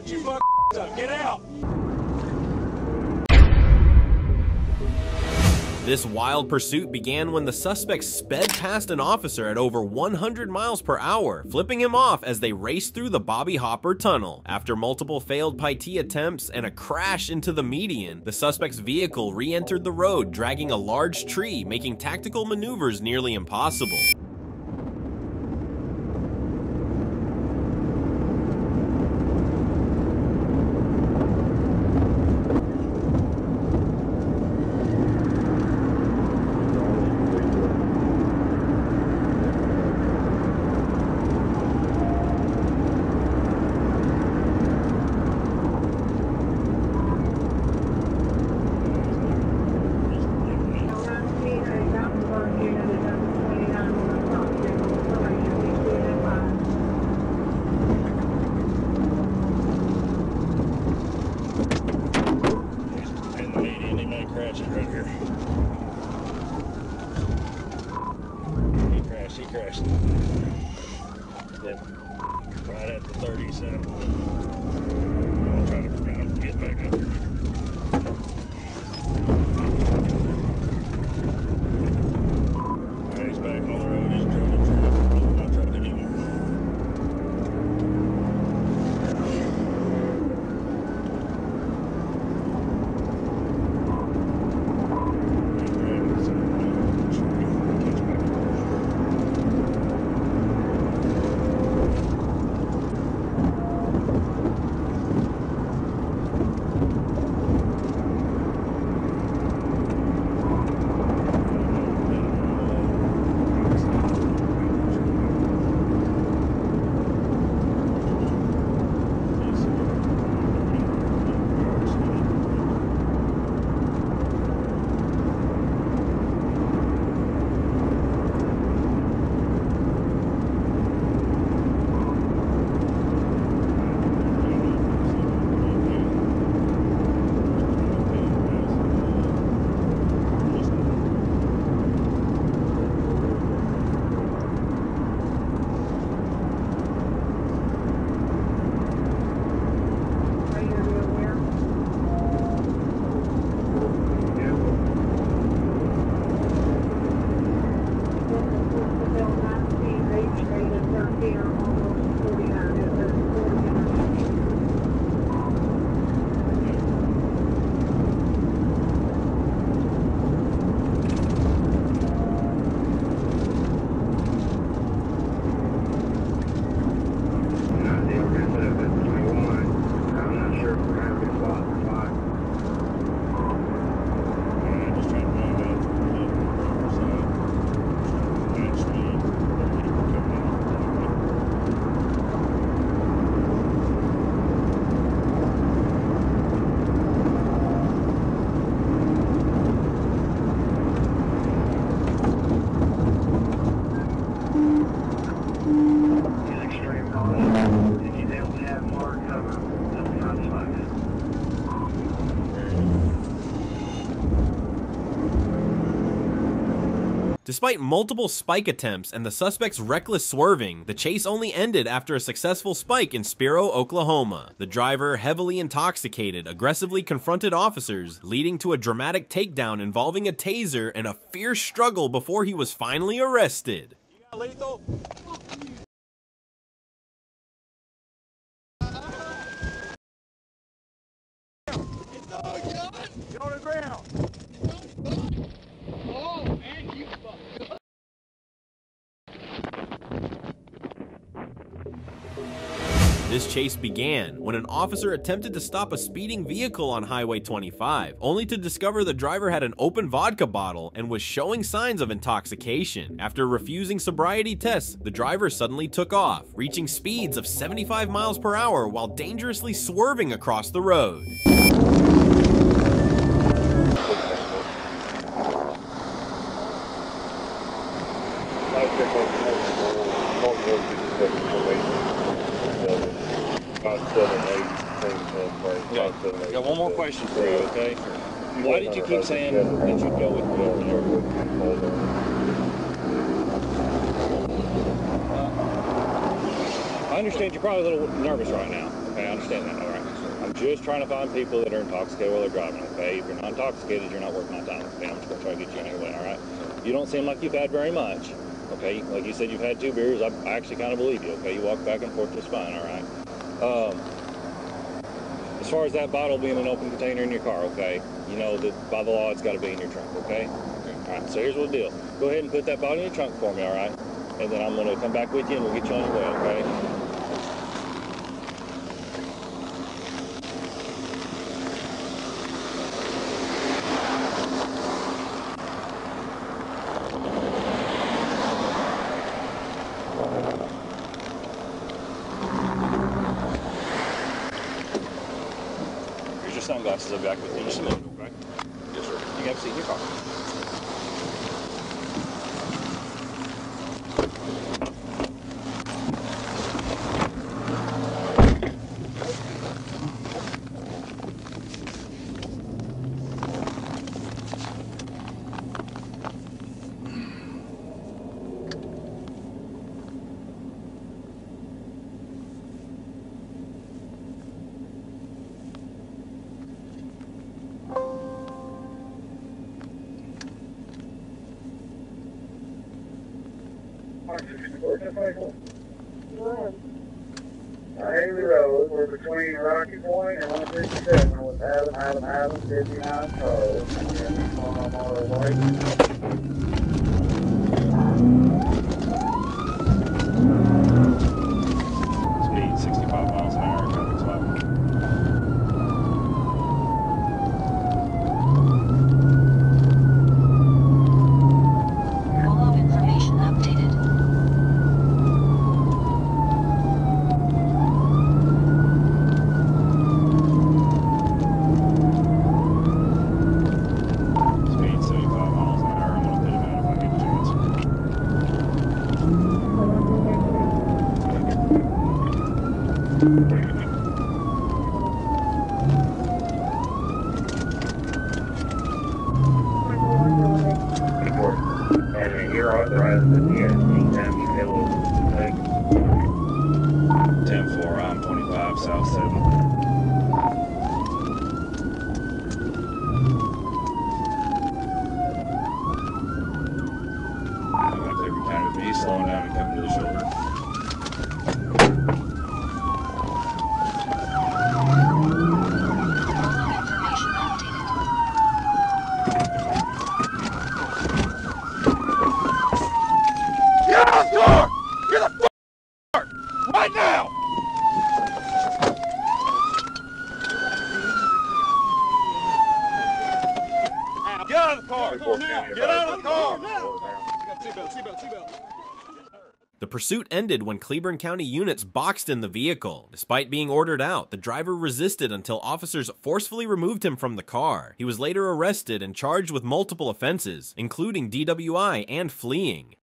Put up. Get out. This wild pursuit began when the suspect sped past an officer at over 100 miles per hour, flipping him off as they raced through the Bobby Hopper tunnel. After multiple failed PIT attempts and a crash into the median, the suspect's vehicle re-entered the road, dragging a large tree, making tactical maneuvers nearly impossible. In the median, he may right here. He crashed, he crashed. Yep. Right at the 37. I'll try to get back up here. Despite multiple spike attempts and the suspect's reckless swerving, the chase only ended after a successful spike in Spiro, Oklahoma. The driver, heavily intoxicated, aggressively confronted officers, leading to a dramatic takedown involving a taser and a fierce struggle before he was finally arrested. Get on the ground. This chase began when an officer attempted to stop a speeding vehicle on Highway 25, only to discover the driver had an open vodka bottle and was showing signs of intoxication. After refusing sobriety tests, the driver suddenly took off, reaching speeds of 75 miles per hour while dangerously swerving across the road. Got one more question for you, okay? Why did you keep saying that you'd go with over? I understand you're probably a little nervous right now. Okay, I understand that. All right. I'm just trying to find people that are intoxicated while they're driving. Okay, if you're not intoxicated, you're not worth my time. Okay, I'm just gonna try to get you anyway. All right. You don't seem like you've had very much. Okay, like you said, you've had two beers. I, I actually kind of believe you. Okay, you walk back and forth just fine. All right. Um, as far as that bottle being an open container in your car, okay, you know that by the law it's got to be in your trunk. Okay. All right. So here's what the deal. Go ahead and put that bottle in your trunk for me. All right. And then I'm gonna come back with you and we'll get you on your way. Okay. Sunglasses. I'll be back with you in just a minute, okay? Yes, sir. You can have a seat your Haley Road, we're between Rocky Point and 157 with Adam, Adam, Adam, 59 cars. And on our way. Speed 65 miles an hour. traffic's fine. All information updated. Speed 75 miles an hour. I'm gonna put him out if I get a chance. And you're authorized to be at anytime you feel like 10 4, I'm 25, South 7. I'm gonna clear your time with me, slowing down and coming to the shoulder. All information updated. Get out of the car! Get the f right now! Get out of the car! Get out of the car! The pursuit ended when Cleburne County units boxed in the vehicle. Despite being ordered out, the driver resisted until officers forcefully removed him from the car. He was later arrested and charged with multiple offenses, including DWI and fleeing.